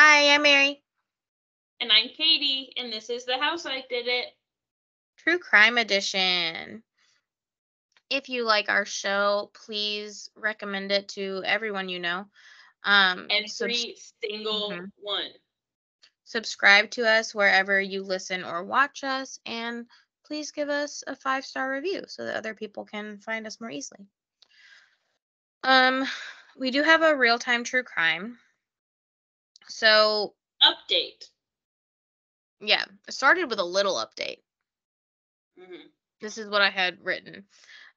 Hi, I'm Mary. And I'm Katie, and this is The Housewife Did It. True Crime Edition. If you like our show, please recommend it to everyone you know. Um, Every subs- single Mhm. one. subscribe to us wherever you listen or watch us, and please give us a five star review so that other people can find us more easily. Um, we do have a real time true crime. So Update. yeah, I started with a little update. hmm this is what I had written.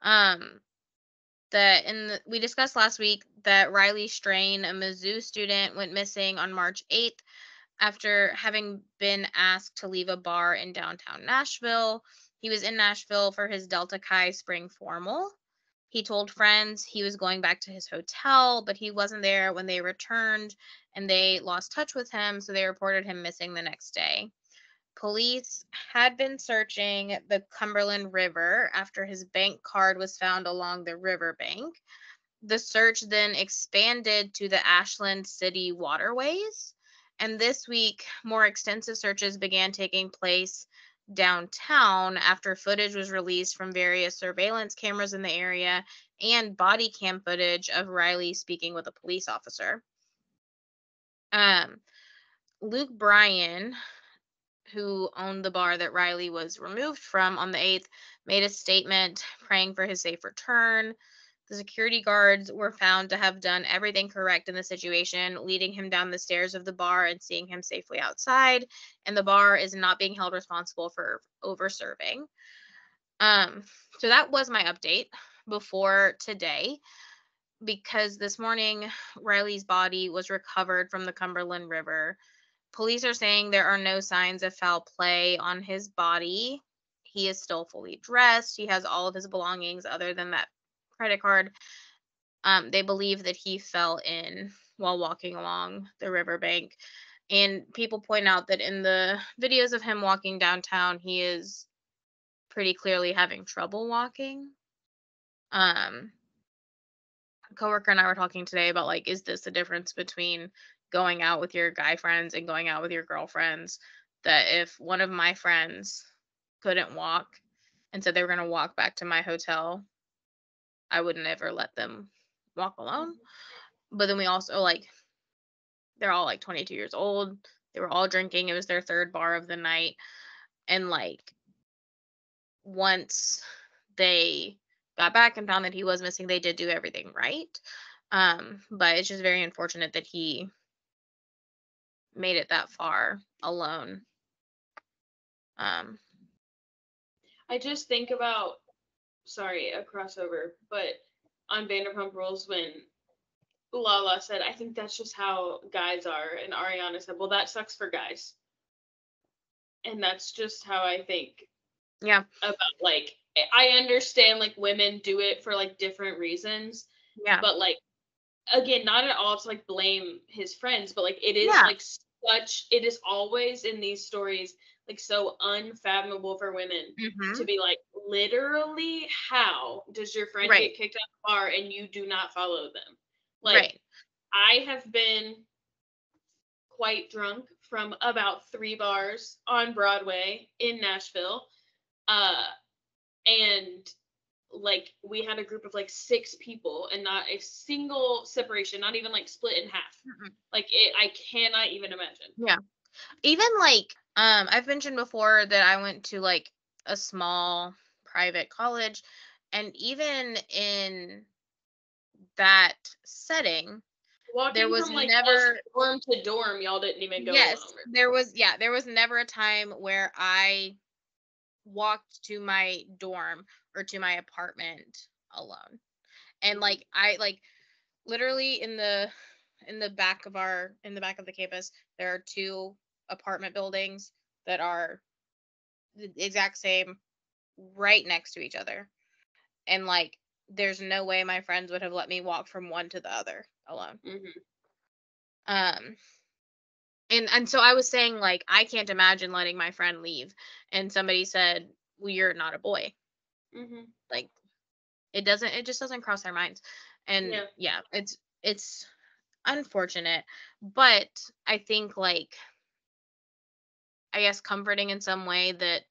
Um, that in the, we discussed last week that Riley Strain, a Mizzou student, went missing on March 8th after having been asked to leave a bar in downtown Nashville. He was in Nashville for his Delta Chi spring formal. He told friends he was going back to his hotel, but he wasn't there when they returned and they lost touch with him, so they reported him missing the next day. Police had been searching the Cumberland River after his bank card was found along the riverbank. The search then expanded to the Ashland City waterways. And this week, more extensive searches began taking place downtown after footage was released from various surveillance cameras in the area and body cam footage of Riley speaking with a police officer. Um, Luke Bryan, who owned the bar that Riley was removed from on the 8th, made a statement praying for his safe return. The security guards were found to have done everything correct in the situation, leading him down the stairs of the bar and seeing him safely outside. And the bar is not being held responsible for over serving. Um, so that was my update before today because this morning Riley's body was recovered from the Cumberland River. Police are saying there are no signs of foul play on his body. He is still fully dressed. He has all of his belongings other than that credit card. Um, they believe that he fell in while walking along the riverbank. And people point out that in the videos of him walking downtown, he is pretty clearly having trouble walking. Um, coworker and I were talking today about like, is this the difference between going out with your guy friends and going out with your girlfriends? That if one of my friends couldn't walk and said they were going to walk back to my hotel, I would never let them walk alone. But then we also like, they're all like 22 years old. They were all drinking. It was their third bar of the night. And like, once they got back and found that he was missing, they did do everything right. Um, but it's just very unfortunate that he made it that far alone. Um, I just think about, sorry, a crossover, but on Vanderpump Rules when Lala said, I think that's just how guys are. And Ariana said, well, that sucks for guys. And that's just how I think yeah, about like, I understand like women do it for like different reasons, yeah, but like again not at all to like blame his friends but like it is Yeah. like such it is always in these stories like so unfathomable for women mhm, to be like literally how does your friend Right. get kicked out of the bar and you do not follow them like right, i have been quite drunk from about three bars on broadway in nashville uh and like we had a group of like six people and not a single separation not even like split in half. Mm-mm. like it i cannot even imagine. Yeah. Even like um I've mentioned before that I went to like a small private college and even in that setting walking was from like never- dorm to dorm y'all didn't even go yes there was yeah there was never a time where I walked to my dorm or to my apartment alone and Mhm. like I like literally in the in the back of our in the back of the campus there are two apartment buildings that are the exact same right next to each other and like there's no way my friends would have let me walk from one to the other alone Mhm. um and and so i was saying like i can't imagine letting my friend leave and somebody said well you're not a boy Mhm. like it doesn't it just doesn't cross our minds and Yeah. yeah, it's it's unfortunate, but I think like I guess comforting in some way that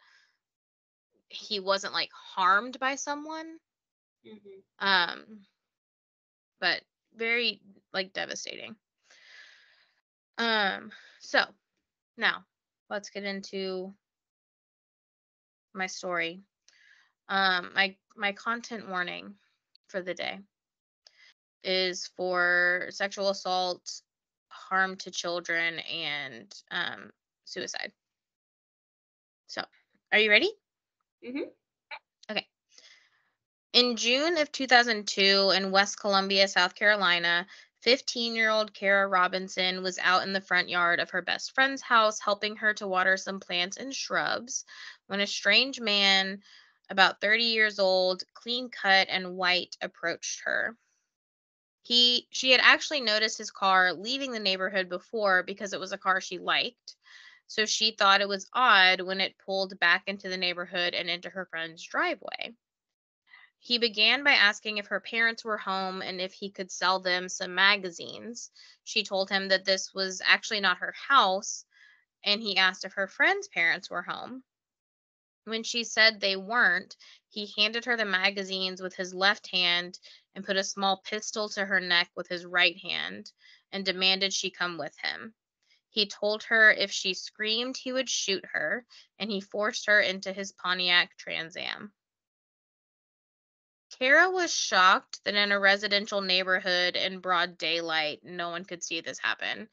he wasn't like harmed by someone. Mm-hmm. Um but very like devastating. Um so now let's get into my story. Um my my content warning for the day is for sexual assault, harm to children, and um, suicide. So, are you ready? Mhm. Okay. In June of 2002, in West Columbia, South Carolina, 15 year old Kara Robinson was out in the front yard of her best friend's house helping her to water some plants and shrubs when a strange man, about 30 years old, clean cut and white, approached her. He she had actually noticed his car leaving the neighborhood before because it was a car she liked. So she thought it was odd when it pulled back into the neighborhood and into her friend's driveway. He began by asking if her parents were home and if he could sell them some magazines. She told him that this was actually not her house, and he asked if her friend's parents were home. When she said they weren't, he handed her the magazines with his left hand and put a small pistol to her neck with his right hand and demanded she come with him. He told her if she screamed, he would shoot her, and he forced her into his Pontiac Trans Am. Kara was shocked that in a residential neighborhood in broad daylight, no one could see this happen.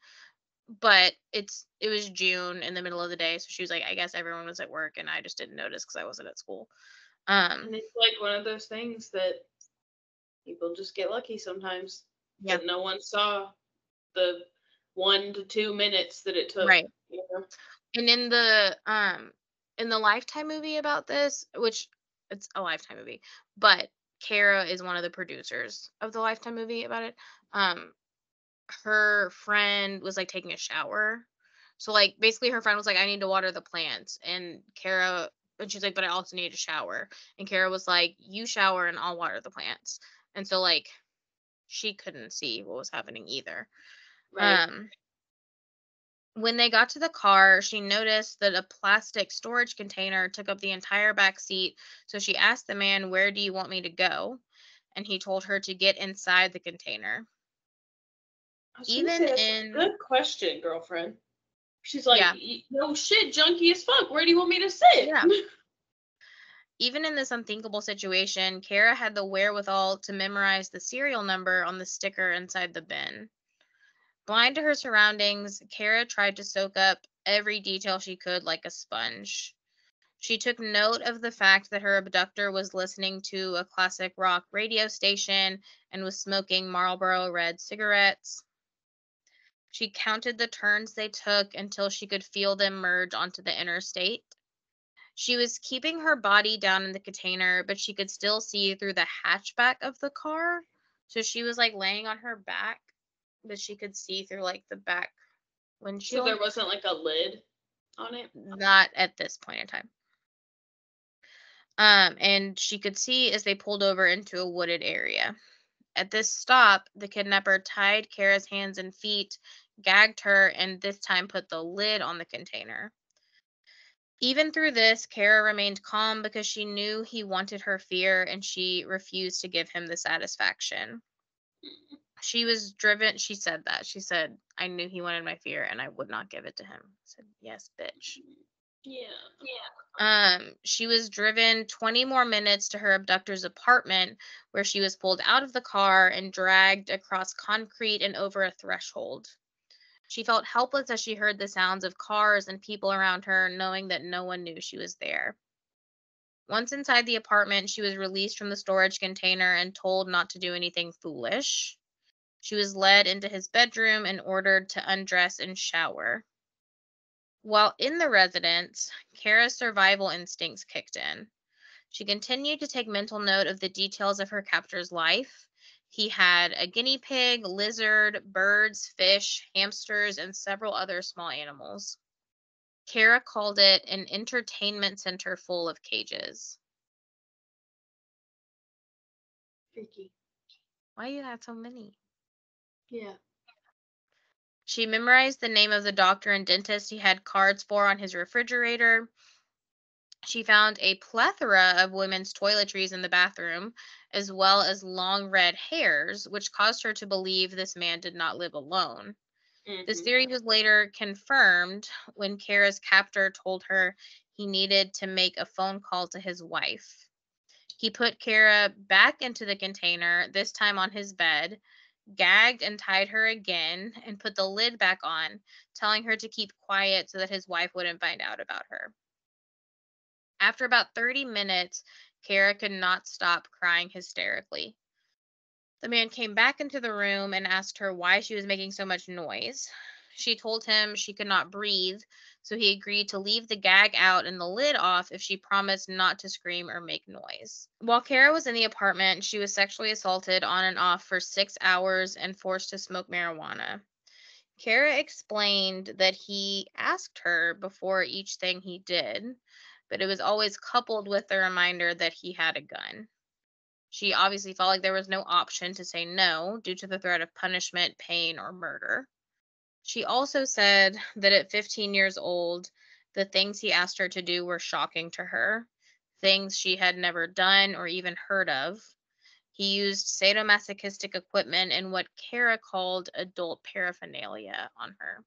But it's it was June in the middle of the day, so she was like, I guess everyone was at work and I just didn't notice because I wasn't at school. Um, And it's like one of those things that people just get lucky sometimes. Yeah. That no one saw the one to two minutes that it took. right. You know? And in the um in the Lifetime movie about this, which it's a Lifetime movie, but Kara is one of the producers of the Lifetime movie about it. Um her friend was like taking a shower. So like basically her friend was like I need to water the plants and Kara and she's like but I also need a shower. And Kara was like you shower and I'll water the plants. And so like she couldn't see what was happening either. Right. Um, when they got to the car, she noticed that a plastic storage container took up the entire back seat. So she asked the man, Where do you want me to go? And he told her to get inside the container. I was gonna even in- good question, girlfriend. She's like, Yeah. No shit, junkie as fuck. Where do you want me to sit? Yeah. Even in this unthinkable situation, Kara had the wherewithal to memorize the serial number on the sticker inside the bin. Blind to her surroundings, Kara tried to soak up every detail she could like a sponge. She took note of the fact that her abductor was listening to a classic rock radio station and was smoking Marlboro Red cigarettes. She counted the turns they took until she could feel them merge onto the interstate. She was keeping her body down in the container, but she could still see through the hatchback of the car. So she was like laying on her back, but she could see through like the back So windshield. there wasn't like a lid on it. Not at this point in time. Um, and she could see as they pulled over into a wooded area. At this stop, the kidnapper tied Kara's hands and feet, gagged her, and this time put the lid on the container. Even through this, Kara remained calm because she knew he wanted her fear and she refused to give him the satisfaction. She was driven, she said that. She said, I knew he wanted my fear and I would not give it to him. I said, Yes, bitch. Yeah. Um, she was driven 20 more minutes to her abductor's apartment, where she was pulled out of the car and dragged across concrete and over a threshold. She felt helpless as she heard the sounds of cars and people around her, knowing that no one knew she was there. Once inside the apartment, she was released from the storage container and told not to do anything foolish. She was led into his bedroom and ordered to undress and shower. While in the residence, Kara's survival instincts kicked in. She continued to take mental note of the details of her captor's life. He had a guinea pig, lizard, birds, fish, hamsters, and several other small animals. Kara called it an entertainment center full of cages. Freaky. Why you have so many? Yeah. She memorized the name of the doctor and dentist he had cards for on his refrigerator. She found a plethora of women's toiletries in the bathroom, as well as long red hairs, which caused her to believe this man did not live alone. Mm-hmm. This theory was later confirmed when Kara's captor told her he needed to make a phone call to his wife. He put Kara back into the container, this time on his bed, gagged and tied her again, and put the lid back on, telling her to keep quiet so that his wife wouldn't find out about her. After about 30 minutes, Kara could not stop crying hysterically. The man came back into the room and asked her why she was making so much noise. She told him she could not breathe, so he agreed to leave the gag out and the lid off if she promised not to scream or make noise. While Kara was in the apartment, she was sexually assaulted on and off for six hours and forced to smoke marijuana. Kara explained that he asked her before each thing he did, but it was always coupled with the reminder that he had a gun. She obviously felt like there was no option to say no due to the threat of punishment, pain, or murder. She also said that at 15 years old, the things he asked her to do were shocking to her, things she had never done or even heard of. He used sadomasochistic equipment and what Kara called adult paraphernalia on her,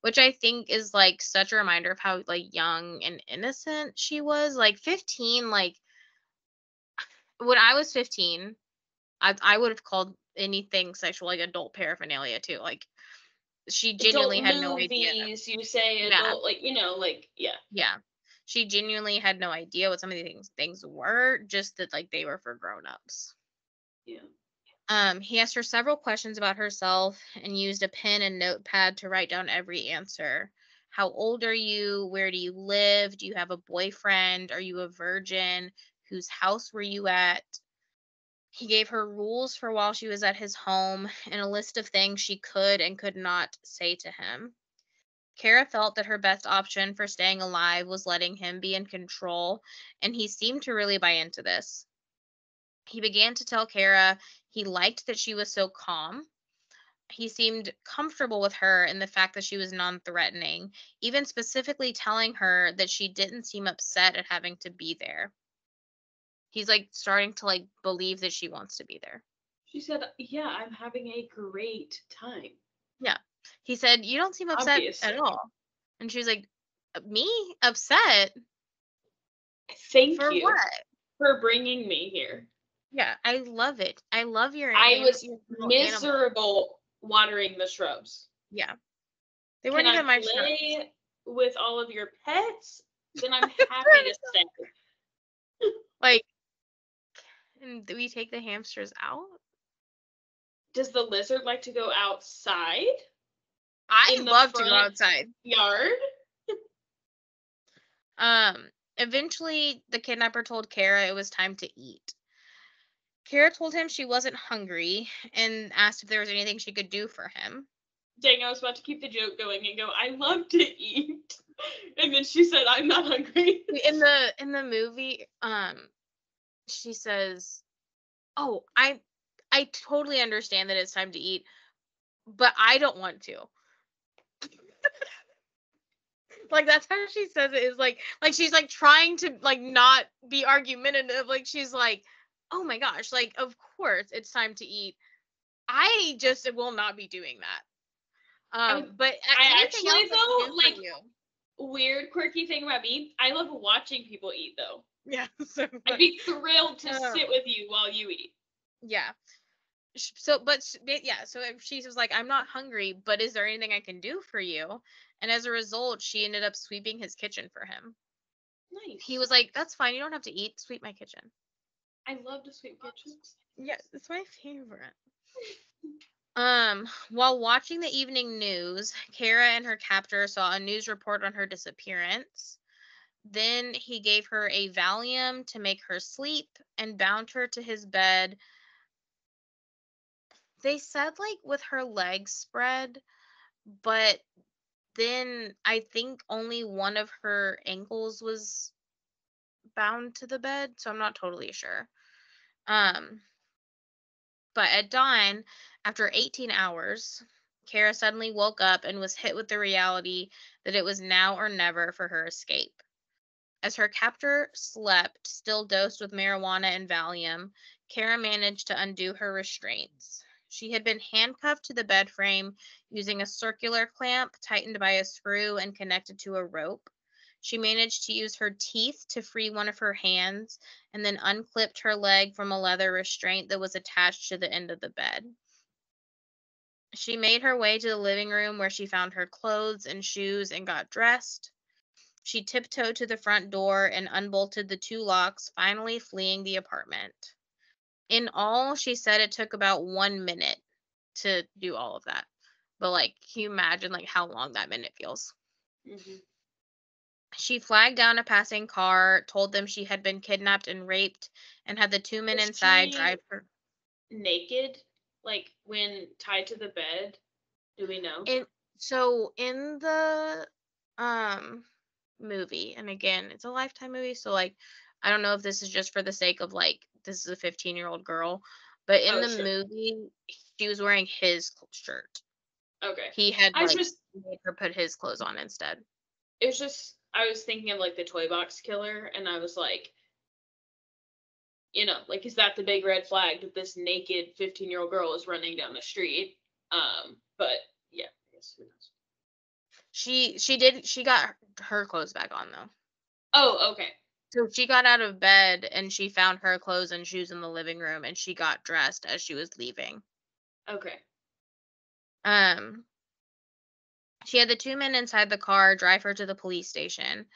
which I think is like such a reminder of how like young and innocent she was. Like 15, like when I was 15, I I would have called anything sexual like adult paraphernalia too. Like she genuinely adult had no idea. You say adult, yeah. like you know, like yeah, yeah. She genuinely had no idea what some of these things things were, just that like they were for grown ups. Yeah. Um, he asked her several questions about herself and used a pen and notepad to write down every answer. How old are you? Where do you live? Do you have a boyfriend? Are you a virgin? Whose house were you at? He gave her rules for while she was at his home and a list of things she could and could not say to him. Kara felt that her best option for staying alive was letting him be in control, and he seemed to really buy into this. He began to tell Kara he liked that she was so calm. He seemed comfortable with her in the fact that she was non threatening, even specifically telling her that she didn't seem upset at having to be there. He's like starting to like believe that she wants to be there. She said, "Yeah, I'm having a great time." Yeah. He said, "You don't seem upset Obviously. at all." And she's like, uh, "Me upset? Thank for you what? for bringing me here." Yeah, I love it. I love your. I was your miserable animal. watering the shrubs. Yeah, they weren't Can even I my play shrubs. With all of your pets, then I'm happy to stay. Like and do we take the hamsters out? Does the lizard like to go outside? I love to go outside. Yard. um. Eventually, the kidnapper told Kara it was time to eat. Kara told him she wasn't hungry and asked if there was anything she could do for him. Dang, I was about to keep the joke going and go, I love to eat. And then she said, I'm not hungry. In the in the movie, um, she says, "Oh, I I totally understand that it's time to eat, but I don't want to." like that's how she says it is like like she's like trying to like not be argumentative like she's like oh my gosh like of course it's time to eat. I just will not be doing that. Um but i actually though like weird quirky thing about me i love watching people eat though yeah. So I'd be thrilled to uh, sit with you while you eat. Yeah. So, but yeah, so she was like, I'm not hungry, but is there anything I can do for you? And as a result, she ended up sweeping his kitchen for him. Nice. He was like, That's fine. You don't have to eat. Sweep my kitchen. I love to sweep kitchens. Yes, it's my favorite. Um, while watching the evening news, Kara and her captor saw a news report on her disappearance. Then he gave her a Valium to make her sleep and bound her to his bed. They said, like, with her legs spread, but then I think only one of her ankles was bound to the bed, so I'm not totally sure. Um, but at dawn, after 18 hours, Kara suddenly woke up and was hit with the reality that it was now or never for her escape. As her captor slept, still dosed with marijuana and Valium, Kara managed to undo her restraints. She had been handcuffed to the bed frame using a circular clamp tightened by a screw and connected to a rope. She managed to use her teeth to free one of her hands and then unclipped her leg from a leather restraint that was attached to the end of the bed. She made her way to the living room where she found her clothes and shoes and got dressed. She tiptoed to the front door and unbolted the two locks, finally fleeing the apartment. In all, she said it took about one minute to do all of that. But like, can you imagine like how long that minute feels? Mm-hmm. She flagged down a passing car, told them she had been kidnapped and raped, and had the two men Was inside drive her. Naked, like when tied to the bed. Do we know? And so in the um movie, and again, it's a lifetime movie, so like I don't know if this is just for the sake of like this is a 15 year old girl, but in Oh, the sure. movie, she was wearing his shirt. okay. He had I just made her put his clothes on instead. it was just I was thinking of like the toy box killer, and I was like, you know, like is that the big red flag that this naked 15 year old girl is running down the street? Um, but yeah, I guess. She she did she got her- clothes back on though. Oh, okay. So she got out of bed and she found her clothes and shoes in the living room and she got dressed as she was leaving. Okay. Um, she had the two men inside the car drive her to the police station.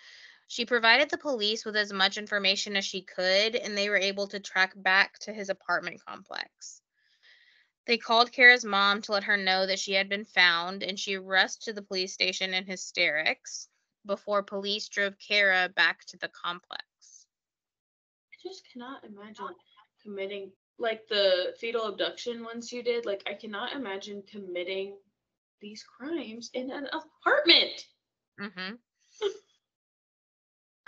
She provided the police with as much information as she could, and they were able to track back to his apartment complex. They called Kara's mom to let her know that she had been found, and she rushed to the police station in hysterics before police drove Kara back to the complex. I just cannot imagine committing like the fetal abduction ones you did. Like I cannot imagine committing these crimes in an apartment. Mm-hmm.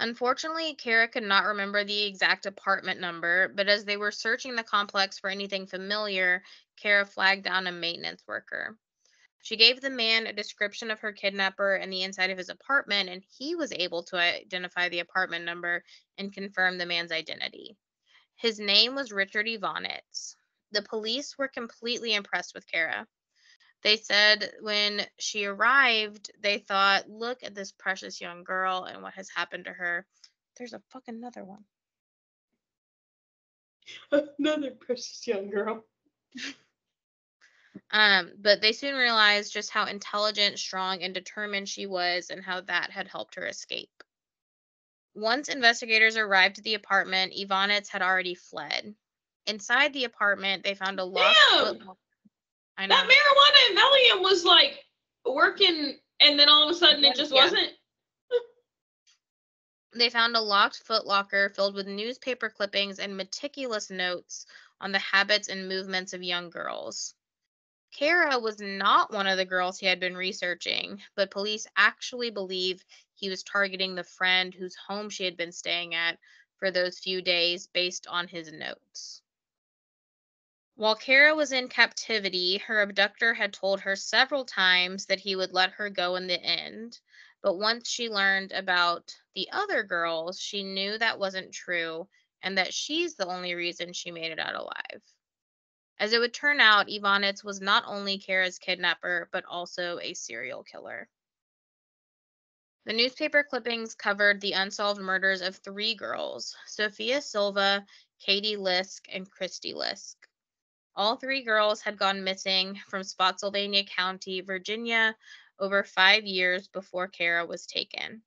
Unfortunately, Kara could not remember the exact apartment number, but as they were searching the complex for anything familiar, Kara flagged down a maintenance worker. She gave the man a description of her kidnapper and the inside of his apartment, and he was able to identify the apartment number and confirm the man's identity. His name was Richard Evonitz. The police were completely impressed with Kara. They said when she arrived, they thought, look at this precious young girl and what has happened to her. There's a fucking another one. Another precious young girl. Um, but they soon realized just how intelligent, strong, and determined she was and how that had helped her escape. Once investigators arrived at the apartment, Evonitz had already fled. Inside the apartment, they found a locked Damn! footlocker- I know. That marijuana and Valium was like working, and then all of a sudden it just Yeah. wasn't. They found a locked footlocker filled with newspaper clippings and meticulous notes on the habits and movements of young girls. Kara was not one of the girls he had been researching, but police actually believe he was targeting the friend whose home she had been staying at for those few days based on his notes. While Kara was in captivity, her abductor had told her several times that he would let her go in the end. But once she learned about the other girls, she knew that wasn't true and that she's the only reason she made it out alive. As it would turn out, Evonitz was not only Kara's kidnapper, but also a serial killer. The newspaper clippings covered the unsolved murders of three girls Sophia Silva, Katie Lisk, and Christy Lisk. All three girls had gone missing from Spotsylvania County, Virginia, over five years before Kara was taken.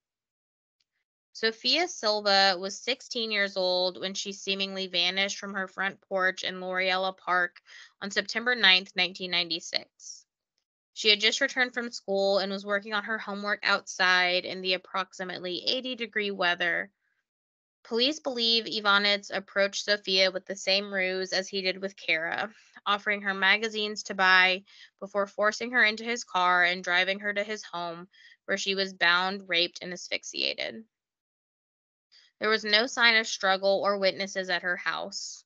Sophia Silva was 16 years old when she seemingly vanished from her front porch in Loriella Park on September 9th, 1996. She had just returned from school and was working on her homework outside in the approximately 80 degree weather. Police believe Evonitz approached Sophia with the same ruse as he did with Kara, offering her magazines to buy before forcing her into his car and driving her to his home, where she was bound, raped, and asphyxiated. There was no sign of struggle or witnesses at her house.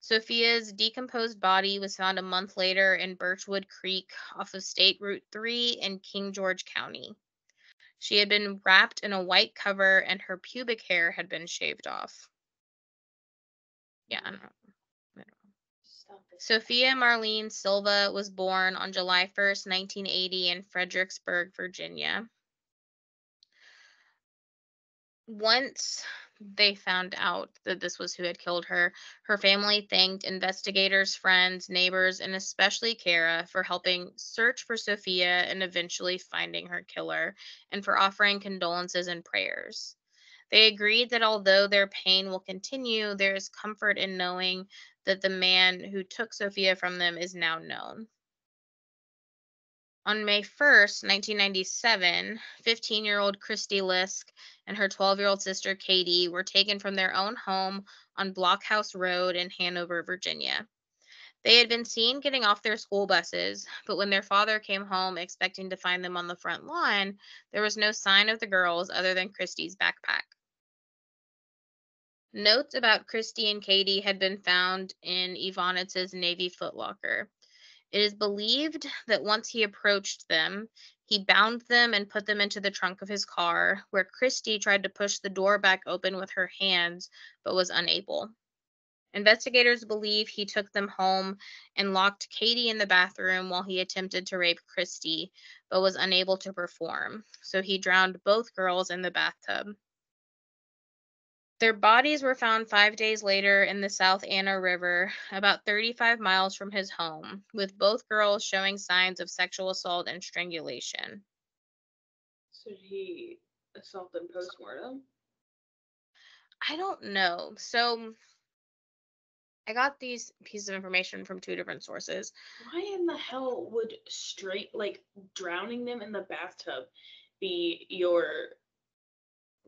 Sophia's decomposed body was found a month later in Birchwood Creek off of State Route 3 in King George County. She had been wrapped in a white cover and her pubic hair had been shaved off. Yeah, I don't know. Stop it. Sophia Marlene Silva was born on July 1st, 1980, in Fredericksburg, Virginia. Once they found out that this was who had killed her, her family thanked investigators, friends, neighbors, and especially Kara for helping search for Sophia and eventually finding her killer, and for offering condolences and prayers. They agreed that although their pain will continue, there is comfort in knowing that the man who took Sophia from them is now known. On May 1st, 1997, 15 year old Christy Lisk and her 12 year old sister Katie were taken from their own home on Blockhouse Road in Hanover, Virginia. They had been seen getting off their school buses, but when their father came home expecting to find them on the front lawn, there was no sign of the girls other than Christy's backpack. Notes about Christy and Katie had been found in Evonitz's Navy footlocker. It is believed that once he approached them, he bound them and put them into the trunk of his car, where Christy tried to push the door back open with her hands but was unable. Investigators believe he took them home and locked Katie in the bathroom while he attempted to rape Christy, but was unable to perform. So he drowned both girls in the bathtub. Their bodies were found five days later in the South Anna River, about 35 miles from his home, with both girls showing signs of sexual assault and strangulation. So did he assault them post mortem? I don't know. So I got these pieces of information from two different sources. Why in the hell would straight like drowning them in the bathtub be your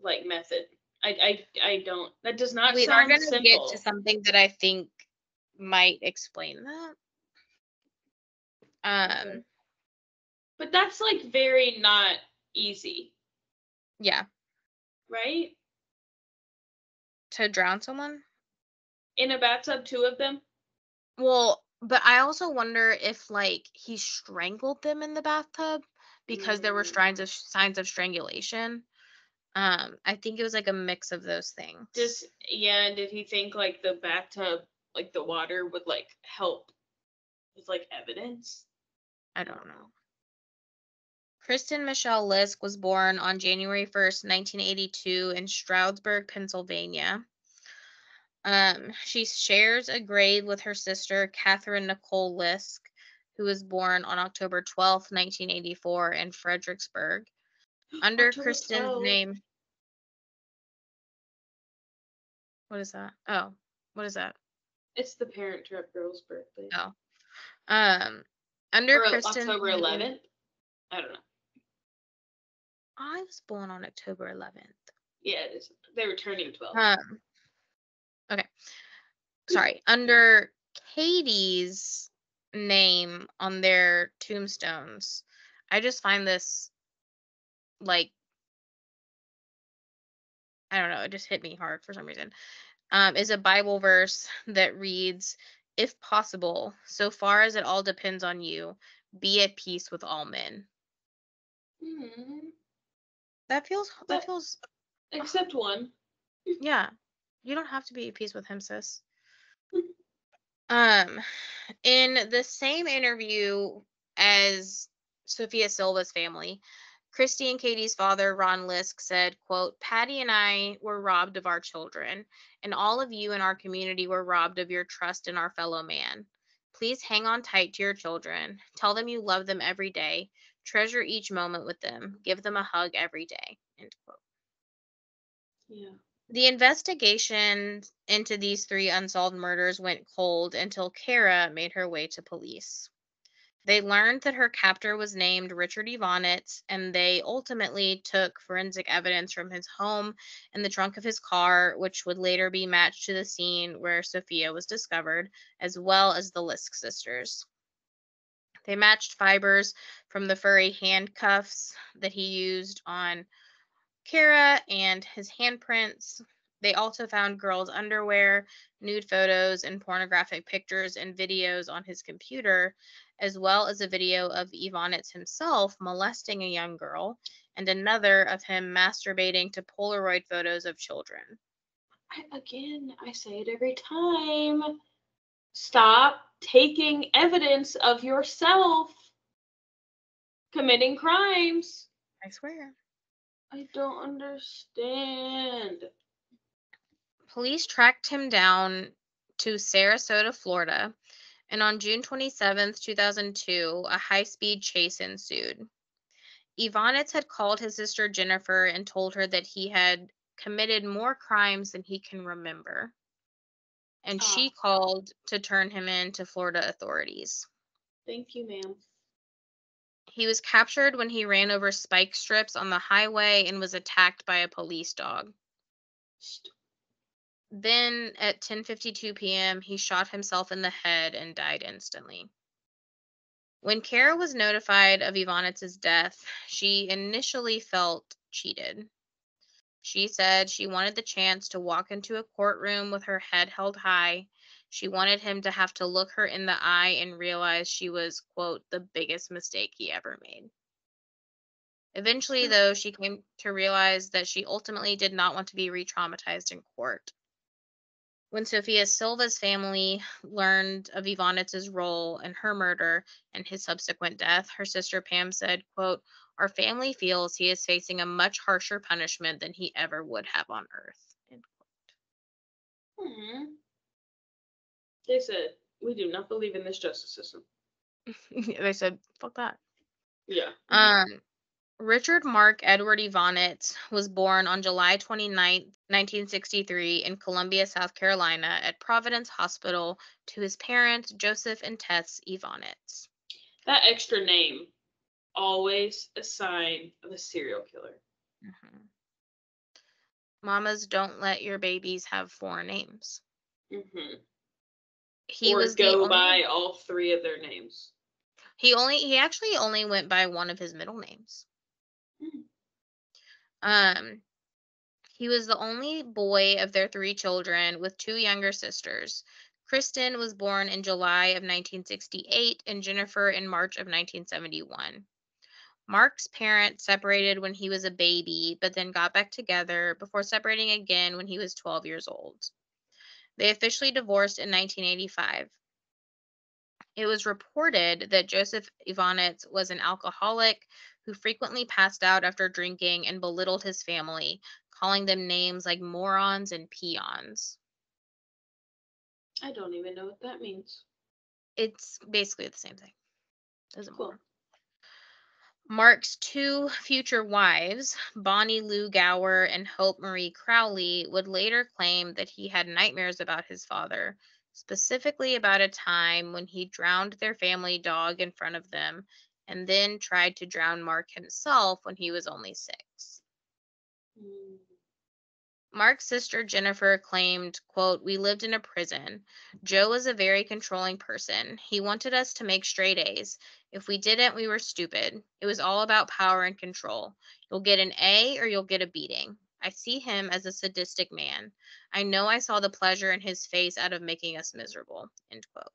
like method? I I, I don't. That does not we are going to simple. get to something that I think might explain that. Um, but that's like very not easy, yeah, right? to drown someone. In a bathtub, two of them. Well, but I also wonder if like he strangled them in the bathtub because there were Mm. signs of signs of strangulation. Um, I think it was like a mix of those things. Just yeah, and did he think like the bathtub, like the water would like help with like evidence? I don't know. Kristen Michelle Lisk was born on January 1st, 1982 in Stroudsburg, Pennsylvania. Um, she shares a grave with her sister Catherine Nicole Lisk, who was born on October 12th, 1984 in Fredericksburg. Under October Kristen's 12th. name. What is that? Oh, what is that? It's the Parent Trap girl's birthday. Oh. Um, under or Kristen's October name- 11th. I don't know. I was born on October 11th. Yeah, it is. They were turning 12. Um. Okay. Sorry. Under Katie's name on their tombstones, I just find this like I don't know. It just hit me hard for some reason. Um, is a Bible verse that reads, "If possible, so far as it all depends on you, be at peace with all men." Mhm. That feels. That But- feels. Except one. Yeah. You don't have to be at peace with him, sis. Um, in the same interview as Sophia Silva's family, Christy and Katie's father, Ron Lisk, said, quote, Patty and I were robbed of our children, and all of you in our community were robbed of your trust in our fellow man. Please hang on tight to your children. Tell them you love them every day. Treasure each moment with them. Give them a hug every day. End quote. Yeah. The investigation into these three unsolved murders went cold until Kara made her way to police. They learned that her captor was named Richard Evonitz, and they ultimately took forensic evidence from his home and the trunk of his car, which would later be matched to the scene where Sophia was discovered, as well as the Lisk sisters. They matched fibers from the furry handcuffs that he used on Kara and his handprints They also found girls' underwear, nude photos, and pornographic pictures and videos on his computer, as well as a video of Evonitz himself molesting a young girl and another of him masturbating to Polaroid photos of children. I, again, I say it every time. Stop taking evidence of yourself committing crimes. I swear. I don't understand. Police tracked him down to Sarasota, Florida, and on June 27, 2002, a high speed chase ensued. Evonitz had called his sister Jennifer and told her that he had committed more crimes than he can remember. And Oh. she ah. called to turn him in to Florida authorities. Thank you, ma'am. He was captured when he ran over spike strips on the highway and was attacked by a police dog. Then at 10:52 p.m., he shot himself in the head and died instantly. When Kara was notified of Evonitz's death, she initially felt cheated. She said she wanted the chance to walk into a courtroom with her head held high. She wanted him to have to look her in the eye and realize she was, quote, the biggest mistake he ever made. Eventually, hmm. though, she came to realize that she ultimately did not want to be re traumatized in court. When Sofia Silva's family learned of Evonitz's role in her murder and his subsequent death, her sister Pam said, quote, Our family feels he is facing a much harsher punishment than he ever would have on earth. End Hmm. They said, we do not believe in this justice system. they said, fuck that. Yeah. Um, Richard Mark Edward Evonitz was born on July 29, 1963, in Columbia, South Carolina, at Providence Hospital to his parents, Joseph and Tess Evonitz. that extra name, always a sign of a serial killer. Mhm. Mamas don't let your babies have four names. hmm He or was go only, by all three of their names. he only he actually only went by one of his middle names. Hmm. Um he was the only boy of their three children with two younger sisters. Kristen was born in July of 1968 and Jennifer in March of 1971. Mark's parents separated when he was a baby, but then got back together before separating again when he was 12 years old. They officially divorced in 1985. It was reported that Joseph Evonitz was an alcoholic who frequently passed out after drinking and belittled his family, calling them names like morons and peons. I don't even know what that means. It's basically the same thing. Doesn't Cool. matter. Mark's two future wives, Bonnie Lou Gower and Hope Marie Crowley, would later claim that he had nightmares about his father, specifically about a time when he drowned their family dog in front of them and then tried to drown Mark himself when he was only six. Mm. Mark's sister Jennifer claimed, quote, "We lived in a prison. Joe was a very controlling person. He wanted us to make straight A's. If we didn't, we were stupid. It was all about power and control. You'll get an A or you'll get a beating. I see him as a sadistic man. I know I saw the pleasure in his face out of making us miserable." End quote.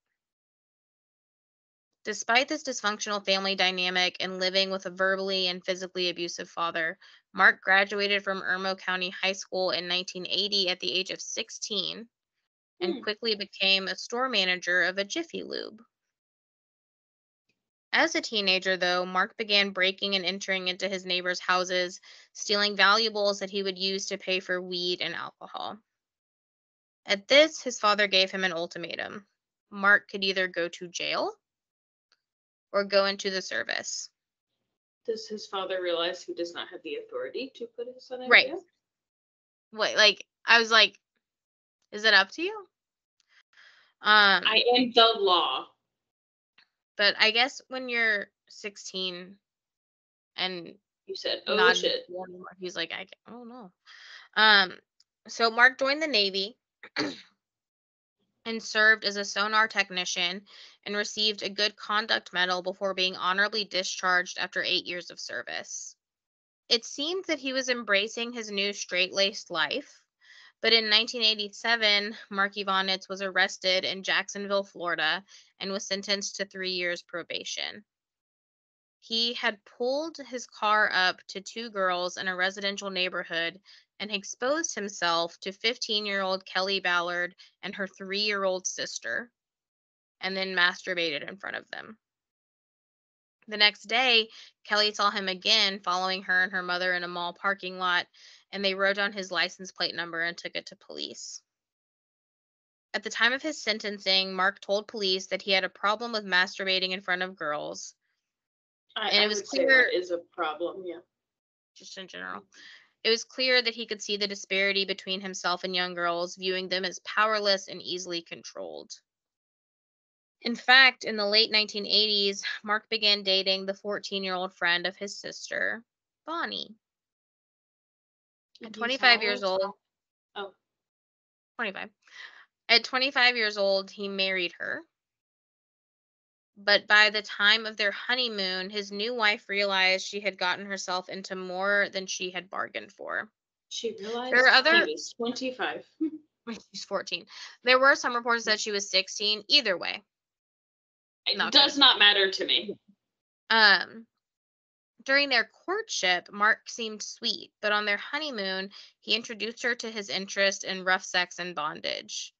Despite this dysfunctional family dynamic and living with a verbally and physically abusive father, Mark graduated from Irmo County High School in 1980 at the age of 16 and Hmm. quickly became a store manager of a Jiffy Lube. As a teenager, though, Mark began breaking and entering into his neighbors' houses, stealing valuables that he would use to pay for weed and alcohol. At this, his father gave him an ultimatum Mark could either go to jail or go into the service. Does his father realize he does not have the authority to put his son in Right. jail? Wait, like, I was like, is it up to you? Um, I am the law. but I guess when you're 16 and You said, oh not shit. anymore, he's like, I ca- oh no. Um, so Mark joined the Navy and served as a sonar technician and received a good conduct medal before being honorably discharged after eight years of service. It seemed that he was embracing his new straight laced life, But in 1987, Mark Evonitz was arrested in Jacksonville, Florida, and was sentenced to three years probation. He had pulled his car up to two girls in a residential neighborhood and exposed himself to 15 year old Kelly Ballard and her three year old sister, and then masturbated in front of them. The next day, Kelly saw him again following her and her mother in a mall parking lot, and they wrote down his license plate number and took it to police. At the time of his sentencing, Mark told police that he had a problem with masturbating in front of girls. I, And it was clear- is a problem. Yeah. just in general. It was clear that he could see the disparity between himself and young girls, viewing them as powerless and easily controlled. In fact, in the late 1980s, Mark began dating the 14 year old friend of his sister, Bonnie. At 25 years old? old, Oh, 25. At 25 years old, he married her. But by the time of their honeymoon, his new wife realized she had gotten herself into more than she had bargained for. she realized are other- he was 25. She's 14. There were some reports that she was 16. Either way. It Not does not matter to me. Um during their courtship, Mark seemed sweet, but on their honeymoon, he introduced her to his interest in rough sex and bondage.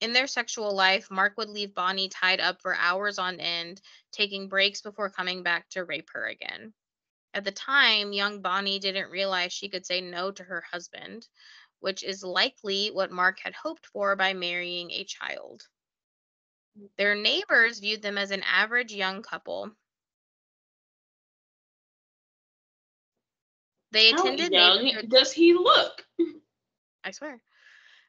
In their sexual life, Mark would leave Bonnie tied up for hours on end, taking breaks before coming back to rape her again. At the time, young Bonnie didn't realize she could say no to her husband, which is likely what Mark had hoped for by marrying a child. Their neighbors viewed them as an average young couple. They attended. How young does he look? I swear.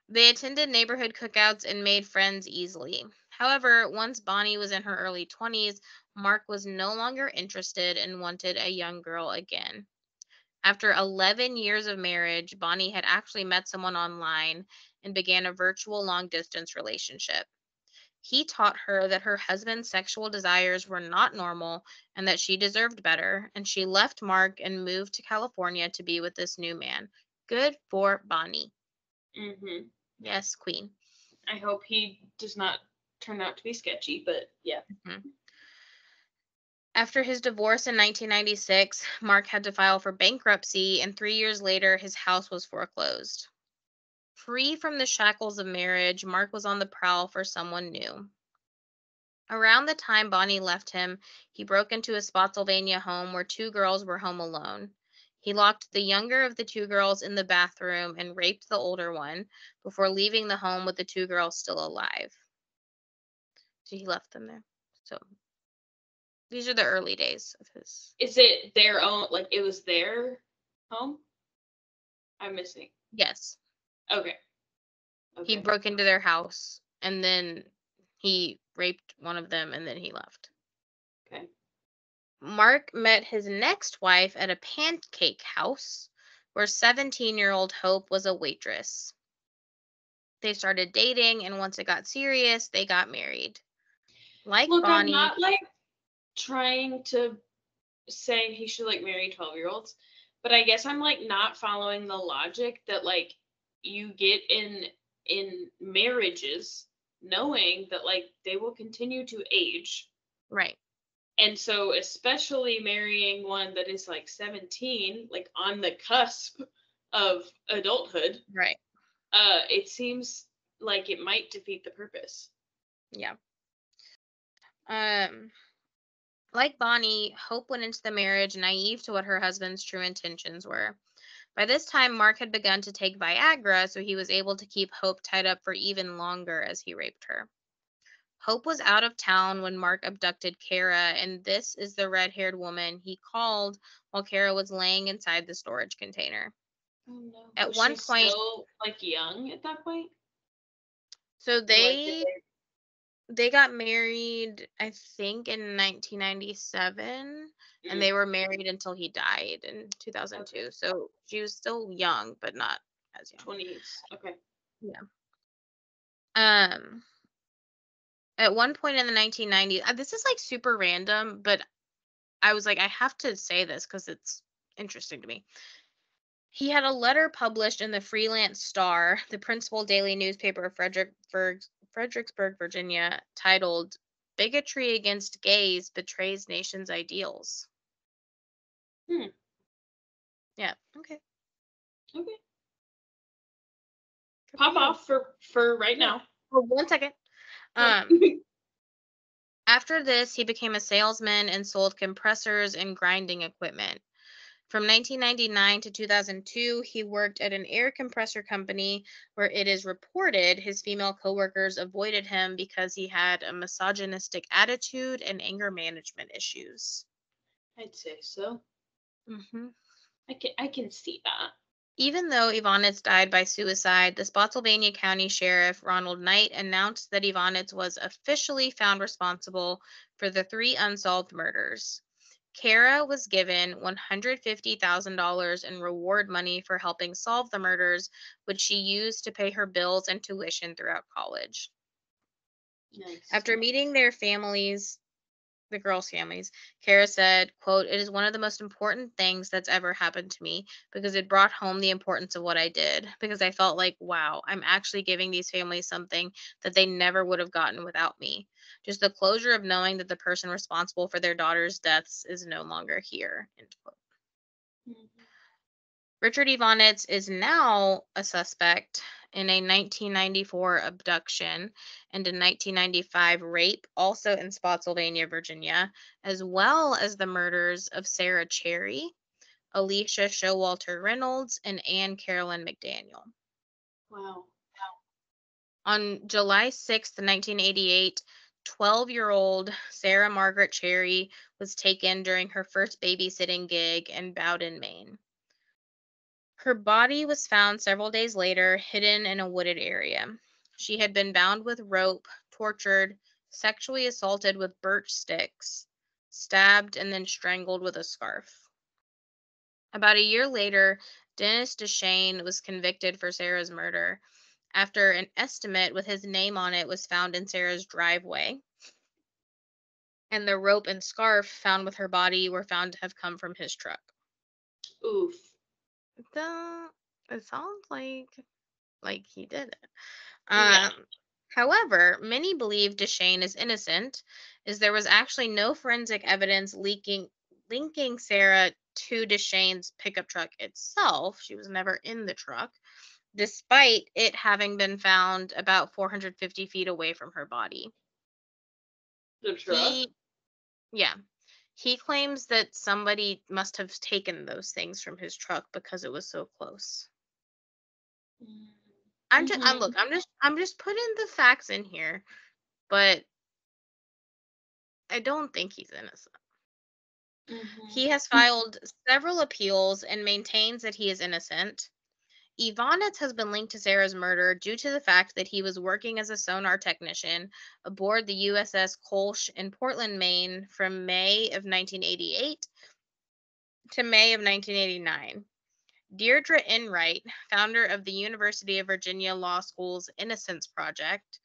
They attended neighborhood cookouts and made friends easily. However, once Bonnie was in her early 20s, Mark was no longer interested and wanted a young girl again. After 11 years of marriage, Bonnie had actually met someone online and began a virtual long distance relationship. He taught her that her husband's sexual desires were not normal and that she deserved better, and she left Mark and moved to California to be with this new man. Good for Bonnie. hmm Yes, queen. I hope he does not turn out to be sketchy, but yeah. Mm-hmm. After his divorce in 1996, Mark had to file for bankruptcy, and three years later, his house was foreclosed. Free from the shackles of marriage, Mark was on the prowl for someone new. Around the time Bonnie left him, he broke into a Spotsylvania home where two girls were home alone. He locked the younger of the two girls in the bathroom and raped the older one before leaving the home with the two girls still alive. So he left them there. So these are the early days of his. Is it their own? Like it was their home? I'm missing. Yes. Okay. He broke into their house and then he raped one of them and then he left. Mark met his next wife at a pancake house where 17 year old Hope was a waitress. They started dating, and once it got serious, they got married. Like Look, Bonnie, I'm not like trying to say he should like marry 12 year olds, but I guess I'm like not following the logic that like you get in in marriages knowing that like they will continue to age. right? And so especially marrying one that is like 17, like on the cusp of adulthood, Right. uh it seems like it might defeat the purpose. Yeah. Um, like Bonnie, Hope went into the marriage naive to what her husband's true intentions were. By this time, Mark had begun to take Viagra, so he was able to keep Hope tied up for even longer as he raped her. Hope was out of town when Mark abducted Kara, and this is the red haired woman he called while Kara was laying inside the storage container. Oh no. At Was one she point- still, like young at that point? So they they got married, I think, in 1997. Mm. and they were married until he died in 2002. So she was still young, but not as young. 20s. Okay. Yeah. Um, at one point in the 1990s, uh, this is like super random, but I was like, I have to say this because it's interesting to me. He had a letter published in the Freelance Star, the principal daily newspaper of Fredericksburg, Fredericksburg, Virginia, titled Bigotry Against Gays Betrays Nation's Ideals. Hmm. Yeah, okay. Okay. Pop off for for right now. Oh, one second. Um, After this, he became a salesman and sold compressors and grinding equipment. From 1999 to 2002, he worked at an air compressor company where it is reported his female coworkers avoided him because he had a misogynistic attitude and anger management issues. I'd say so. hmm I can I can see that. Even though Evonitz died by suicide, the Spotsylvania County Sheriff Ronald Knight announced that Evonitz was officially found responsible for the three unsolved murders. Kara was given $150,000 in reward money for helping solve the murders, which she used to pay her bills and tuition throughout college. Nice. After meeting their families, the girls' families, Kara said, quote, It is one of the most important things that's ever happened to me because it brought home the importance of what I did. Because I felt like, wow, I'm actually giving these families something that they never would have gotten without me. Just the closure of knowing that the person responsible for their daughter's deaths is no longer here. End quote. Mhm. Richard Evonitz is now a suspect in a 1994 abduction and a 1995 rape, also in Spotsylvania, Virginia, as well as the murders of Sarah Cherry, Alicia Showalter Reynolds, and Anne Carolyn McDaniel. Wow. On July 6th, 1988, 12 year old Sarah Margaret Cherry was taken during her first babysitting gig in Bowdoin, Maine. Her body was found several days later, hidden in a wooded area. She had been bound with rope, tortured, sexually assaulted with birch sticks, stabbed, and then strangled with a scarf. About a year later, Dennis Dechaine was convicted for Sarah's murder after an estimate with his name on it was found in Sarah's driveway. And the rope and scarf found with her body were found to have come from his truck. Oof. The it sounds like like he did it. Yeah. Um, however, many believe Dechaine is innocent, as there was actually no forensic evidence leaking linking Sarah to Dechaine's pickup truck itself. She was never in the truck, despite it having been found about 450 feet away from her body. The truck. He, yeah. He claims that somebody must have taken those things from his truck because it was so close. I'm just I'm look, I'm just I'm just putting the facts in here, but I don't think he's innocent. Mhm. He has filed several appeals and maintains that he is innocent. Evonitz has been linked to Sarah's murder due to the fact that he was working as a sonar technician aboard the USS Kolsch in Portland, Maine from May of 1988 to May of 1989. Deirdre Enright, founder of the University of Virginia Law School's Innocence Project,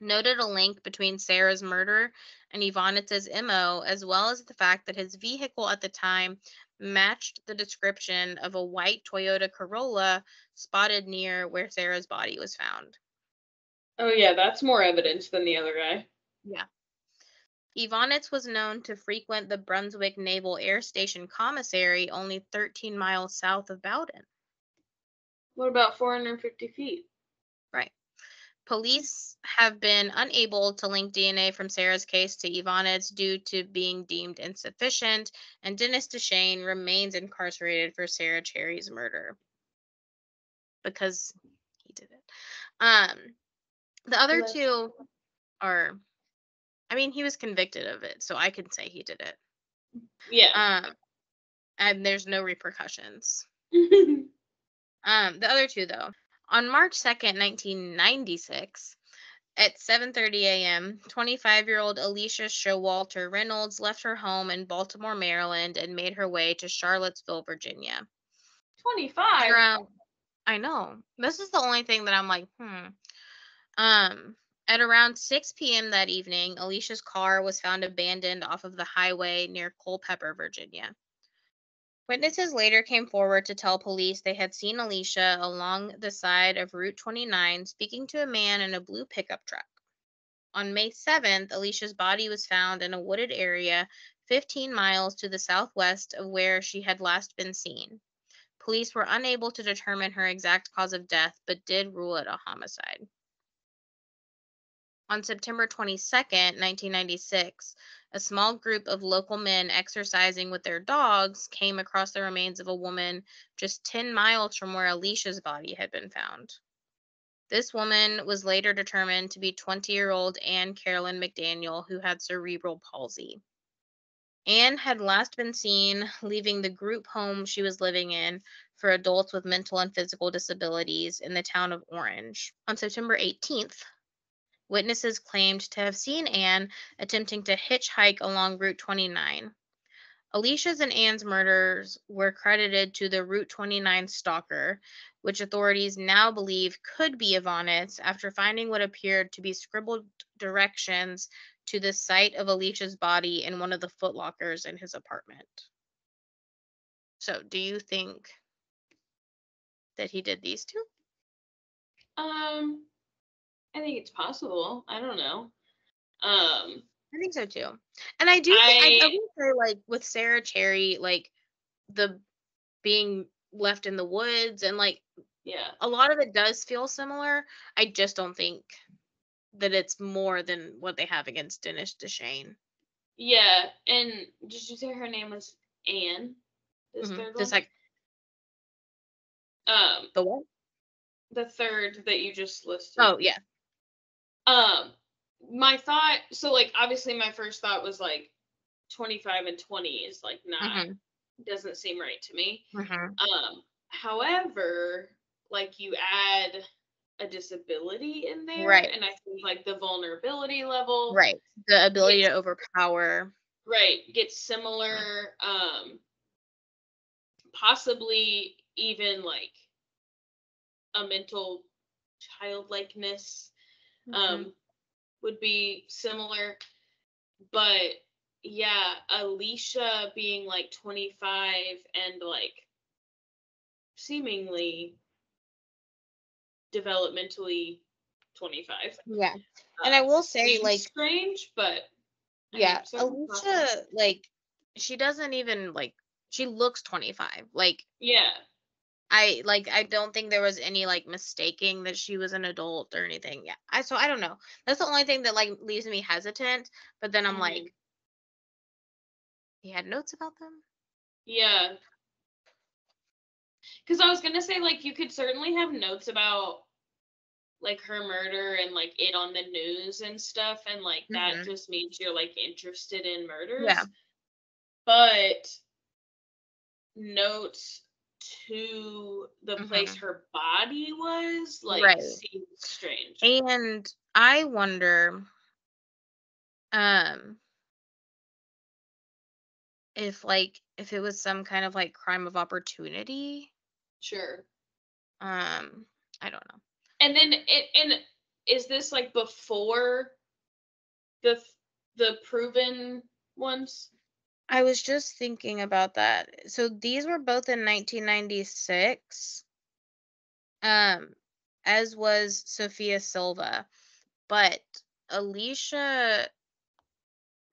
noted a link between Sarah's murder and Evonitz's MO, as well as the fact that his vehicle at the time matched the description of a white Toyota Corolla spotted near where Sarah's body was found. Oh yeah, that's more evidence than the other guy. Yeah. Evonitz was known to frequent the Brunswick Naval Air Station commissary only 13 miles south of Bowdoin. What about 450 feet? Right. Police have been unable to link DNA from Sarah's case to Evonitz due to being deemed insufficient, and Dennis Dechaine remains incarcerated for Sarah Cherry's murder because he did it. Um, the other two are, I mean, he was convicted of it, so I can say he did it. Yeah. Um, and there's no repercussions. Um, the other two though. On March 2nd, 1996, at 7:30 a.m., 25-year-old Alicia Showalter Reynolds left her home in Baltimore, Maryland, and made her way to Charlottesville, Virginia. 25. Around, I know. This is the only thing that I'm like, hmm. Um, at around 6 p.m. that evening, Alicia's car was found abandoned off of the highway near Culpeper, Virginia. Witnesses later came forward to tell police they had seen Alicia along the side of Route 29 speaking to a man in a blue pickup truck. On May 7th, Alicia's body was found in a wooded area 15 miles to the southwest of where she had last been seen. Police were unable to determine her exact cause of death, but did rule it a homicide. On September 22, 1996, a small group of local men exercising with their dogs came across the remains of a woman just 10 miles from where Alicia's body had been found. This woman was later determined to be 20 year old Anne Carolyn McDaniel, who had cerebral palsy. Anne had last been seen leaving the group home she was living in for adults with mental and physical disabilities in the town of Orange. On September 18th, Witnesses claimed to have seen Anne attempting to hitchhike along Route 29. Alicia's and Anne's murders were credited to the Route 29 stalker, which authorities now believe could be Evonitz after finding what appeared to be scribbled directions to the site of Alicia's body in one of the footlockers in his apartment. So, do you think that he did these two? Um, I think it's possible. I don't know. Um, I think so too. And I do I, I, I will say like with Sarah Cherry, like the being left in the woods and like yeah, a lot of it does feel similar. I just don't think that it's more than what they have against Dennis Dechaine. Yeah, and did you say her name was Anne? This mm-hmm. third one? like um the what? The third that you just listed. Oh yeah. Um, my thought. So like, obviously, my first thought was like, twenty five and twenty is like not mm-hmm. doesn't seem right to me. Mm-hmm. Um, however, like you add a disability in there, right? And I think like the vulnerability level, right, the ability gets, to overpower, right, gets similar. Um, possibly even like a mental childlikeness mm-hmm. um, would be similar. But yeah, Alicia being like 25 and like seemingly developmentally 25. Yeah. And uh, I will say like strange, but yeah, Alicia like she doesn't even like she looks 25. Like yeah. I like I don't think there was any like mistaking that she was an adult or anything. Yeah. I so I don't know. That's the only thing that like leaves me hesitant. But then I'm mm-hmm. like, he had notes about them. Yeah. Because I was gonna say like you could certainly have notes about like her murder and like it on the news and stuff, and like that mm-hmm. just means you're like interested in murders. Yeah. But notes to the mm-hmm. place her body was like right. seems strange. And I wonder um if like if it was some kind of like crime of opportunity. Sure. Um I don't know. And then it and is this like before the the proven ones? I was just thinking about that. So these were both in 1996. Um as was Sophia Silva. But Alicia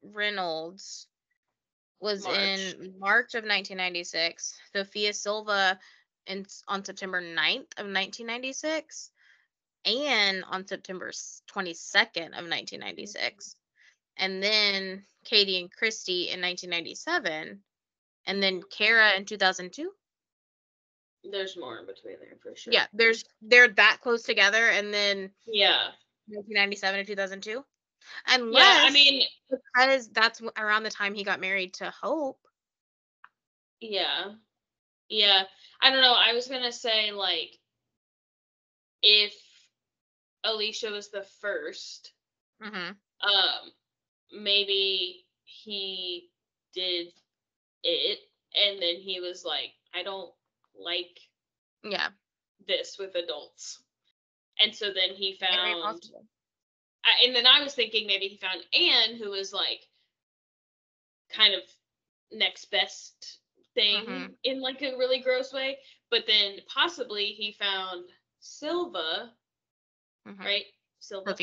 Reynolds was March. in March of 1996. Sophia Silva in on September 9th of 1996 and on September 22nd of 1996 and then Katie and Christy in 1997, and then Kara in 2002. There's more in between there for sure. Yeah, there's they're that close together, and then yeah, 1997 to 2002. Unless, yeah, I mean, because that's around the time he got married to Hope. Yeah, yeah. I don't know. I was gonna say like, if Alicia was the 1st mm-hmm. um, maybe he did it and then he was like, I don't like yeah this with adults. And so then he found I, and then I was thinking maybe he found Anne who was like kind of next best thing Mhm. in like a really gross way. But then possibly he found Silva, Mhm. right? Silva.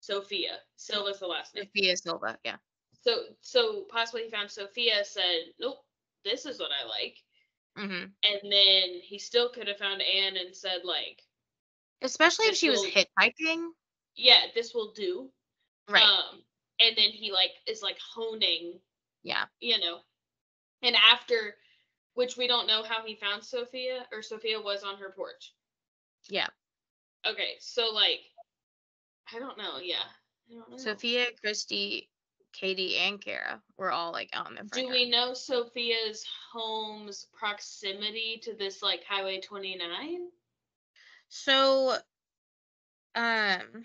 Sophia. Silva's the last name. Sophia Silva. Yeah. So so possibly he found Sophia, said, Nope, this is what I like. hmm And then he still could have found Anne and said, like, Especially if she was will- hitchhiking. yeah, this will do. Right. Um, and then he like is like honing, yeah. you know. And after which we don't know how he found Sophia or Sophia was on her porch. Yeah. Okay, so like I don't know, yeah. Don't know. Sophia, Christy, Katie, and Kara were all like on their front Do yard. we know Sophia's home's proximity to this like Highway 29? So, um,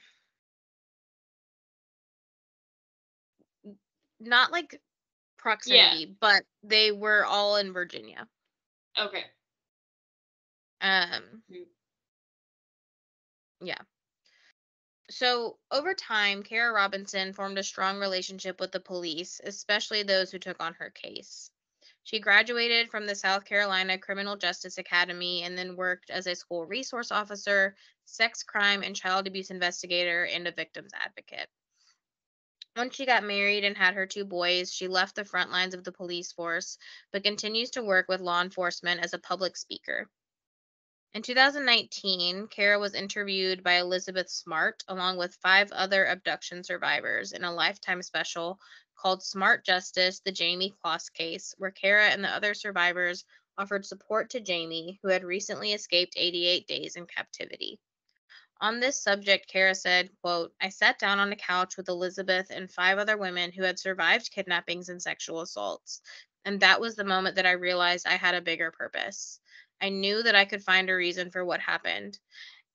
not like proximity, but they were all in Virginia. Okay. Um, Mhm. yeah. So over time, Kara Robinson formed a strong relationship with the police, especially those who took on her case. She graduated from the South Carolina Criminal Justice Academy and then worked as a school resource officer, sex crime and child abuse investigator, and a victims advocate. Once she got married and had her two boys, she left the front lines of the police force, but continues to work with law enforcement as a public speaker. In 2019, Kara was interviewed by Elizabeth Smart along with five other abduction survivors in a lifetime special called Smart Justice The Jayme Closs Case, where Kara and the other survivors offered support to Jamie, who had recently escaped 88 days in captivity. On this subject, Kara said, quote, I sat down on a couch with Elizabeth and five other women who had survived kidnappings and sexual assaults. And that was the moment that I realized I had a bigger purpose. I knew that I could find a reason for what happened.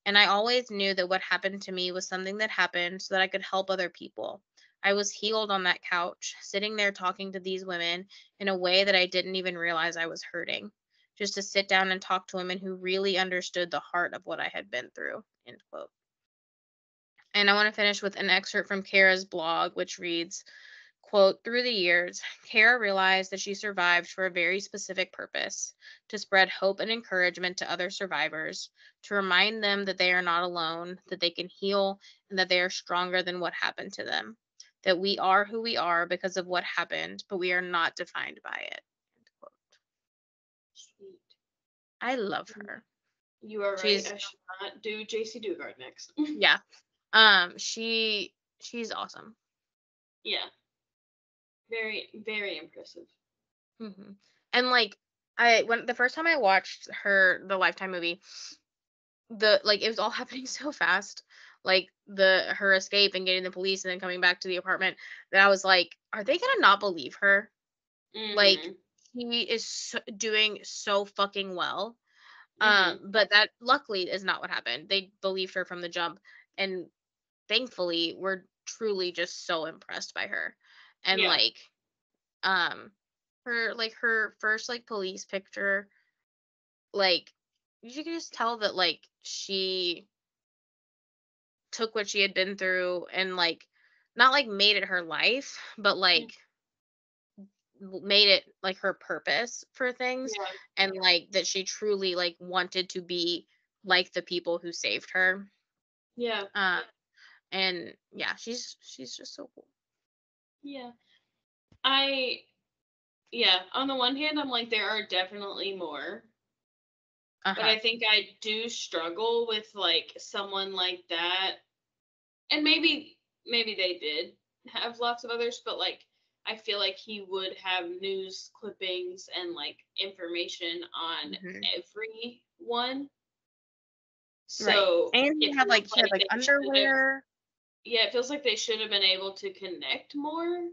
And I always knew that what happened to me was something that happened so that I could help other people. I was healed on that couch, sitting there talking to these women in a way that I didn't even realize I was hurting. Just to sit down and talk to women who really understood the heart of what I had been through. End quote. And I want to finish with an excerpt from Kara's blog, which reads, quote, through the years, Kara realized that she survived for a very specific purpose to spread hope and encouragement to other survivors, to remind them that they are not alone, that they can heal, and that they are stronger than what happened to them. That we are who we are because of what happened, but we are not defined by it. End quote. Sweet. I love her. You are right. She's- I should not do Jaycee Dugard next. Yeah. Um, she she's awesome. yeah. Very, very impressive. hmm And like I when the first time I watched her the Lifetime movie, the like it was all happening so fast. Like the her escape and getting the police and then coming back to the apartment that I was like, are they gonna not believe her? Like Mhm. he is so, doing so fucking well. Mhm. Um, but that luckily is not what happened. They believed her from the jump, and thankfully, we're truly just so impressed by her. And Yeah. like, um, her like her first like police picture, like you can just tell that like she took what she had been through and like not like made it her life, but like w- made it like her purpose for things yeah. and like that she truly like wanted to be like the people who saved her Yeah. um and yeah she's she's just so cool Yeah. I yeah, on the one hand I'm like there are definitely more, but uh-huh. I think I do struggle with like someone like that. And maybe maybe they did have lots of others, but like I feel like he would have news clippings and like information on Mhm. everyone. Right. So and he had like he had like underwear yeah, it feels like they should have been able to connect more.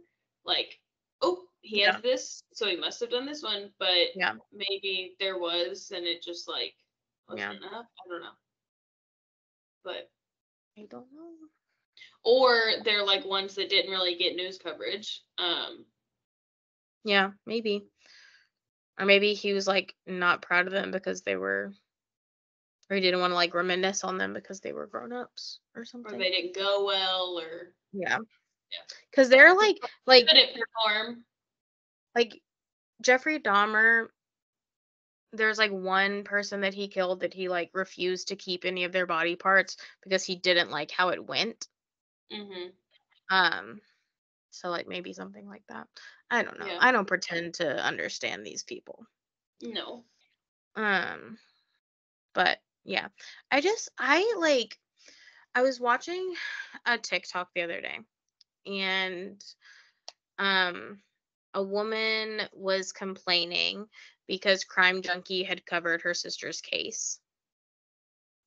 Like, oh, he Yeah. has this, so he must have done this one, but Yeah. maybe there was, and it just like wasn't enough. I don't know. But i don't know or they're like ones that didn't really get news coverage. Um, yeah maybe or maybe he was like not proud of them because they were or he didn't want to like reminisce on them because they were grown-ups or or something they didn't go well, or yeah Yeah. because they're like like couldn't perform. like Jeffrey Dahmer there's like one person that he killed that he like refused to keep any of their body parts because he didn't like how it went. Mhm. Um so like maybe something like that. I don't know. Yeah. I don't pretend to understand these people. No. Um but yeah. I just I like I was watching a TikTok the other day and um a woman was complaining because Crime Junkie had covered her sister's case.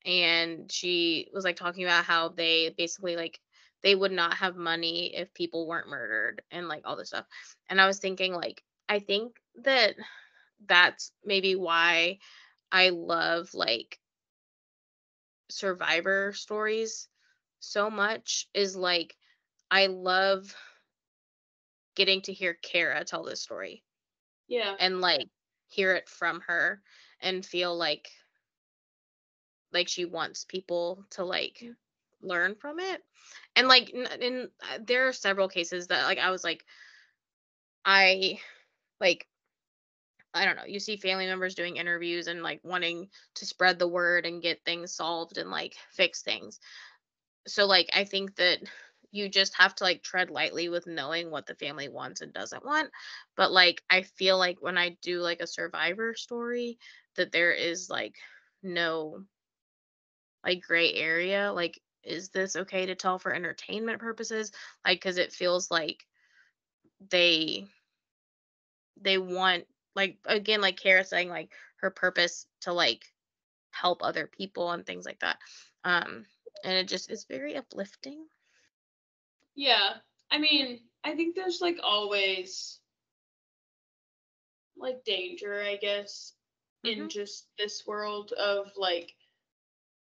And she was like talking about how they basically like they would not have money if people weren't murdered and like all this stuff. And I was thinking like I think that that's maybe why I love like survivor stories so much is like I love getting to hear Kara tell this story. Yeah. and like hear it from her and feel like like she wants people to like learn from it. And like n- in uh, there are several cases that like i was like i like i don't know you see family members doing interviews and like wanting to spread the word and get things solved and like fix things. So like i think that you just have to like tread lightly with knowing what the family wants and doesn't want. But like i feel like when i do like a survivor story that there is like no like gray area like is this okay to tell for entertainment purposes? Like because it feels like they they want like again like Kara saying like her purpose to like help other people and things like that um and it just is very uplifting Yeah. I mean, I think there's like always like danger, I guess, in Mhm. just this world of like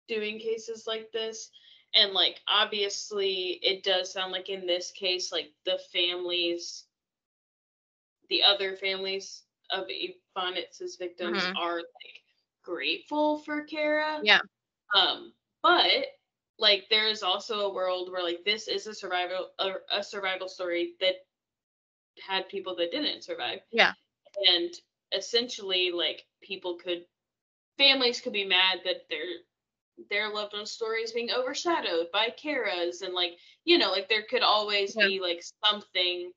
doing cases like this. And like obviously it does sound like in this case, like the families the other families of Evonitz's victims Mhm. are like grateful for Kara. Yeah. Um, but like there is also a world where like this is a survival a, a survival story that had people that didn't survive. Yeah. And essentially like people could families could be mad that their their loved one's story is being overshadowed by Kara's and like you know like there could always Yeah. be like something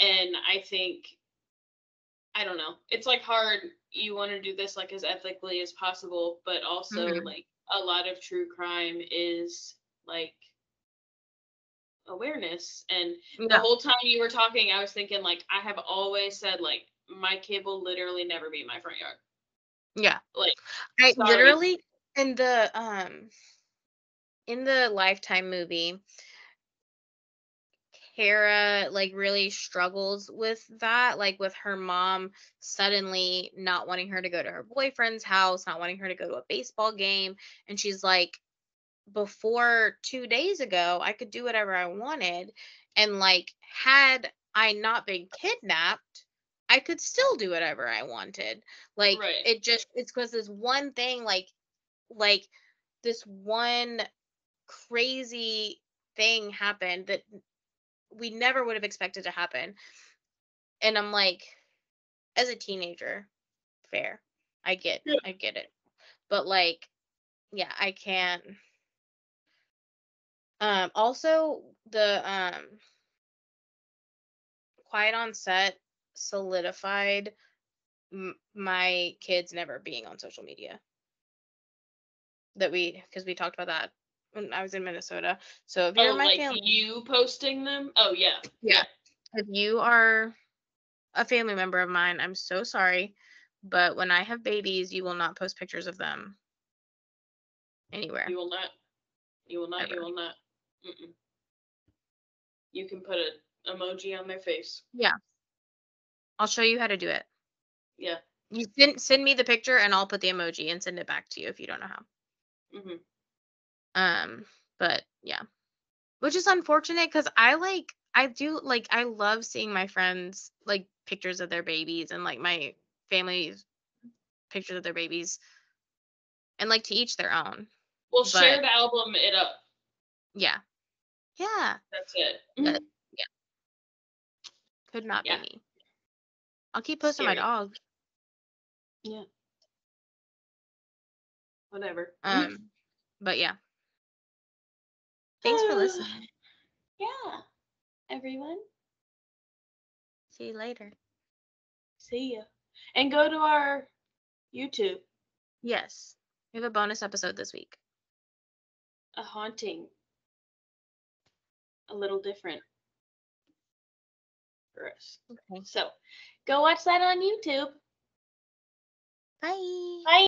and I think I don't know. It's like hard you want to do this like as ethically as possible, but also Mhm. like a lot of true crime is like awareness and the whole time you were talking I was thinking like I have always said like my kid will literally never be in my front yard. yeah Like I sorry. literally in the um in the Lifetime movie, Kara like really struggles with that, like with her mom suddenly not wanting her to go to her boyfriend's house, not wanting her to go to a baseball game, and she's like before 2 days ago, I could do whatever I wanted and like had I not been kidnapped, I could still do whatever I wanted. Like Right. it just it's cuz this one thing like like this one crazy thing happened that we never would have expected to happen. And I'm like, as a teenager, fair. I get Yeah. I get it. But like, yeah, I can't um also the um quiet on set solidified m- my kids never being on social media that we because we talked about that when I was in Minnesota. So if you're Oh, my like family, you posting them? Oh yeah. Yeah. if you are a family member of mine, I'm so sorry, but when I have babies, you will not post pictures of them anywhere. You will not. You will not. You will not. Mm-mm. You can put an emoji on their face. Yeah. I'll show you how to do it. Yeah. You send send me the picture and I'll put the emoji and send it back to you if you don't know how. hmm Um, but yeah, which is unfortunate because I like I do like I love seeing my friends like pictures of their babies and like my family's pictures of their babies, and like to each their own. Well, But- share the album it up. Yeah, yeah, That's it. But- could not Yeah. be me. I'll keep posting my dog. Yeah. Whatever. Um, but yeah. Thanks for ah. listening. Yeah. Everyone. See you later. See ya. And go to our YouTube. Yes. We have a bonus episode this week. A haunting. A little different for us. Okay. So go watch that on YouTube. Bye. Bye.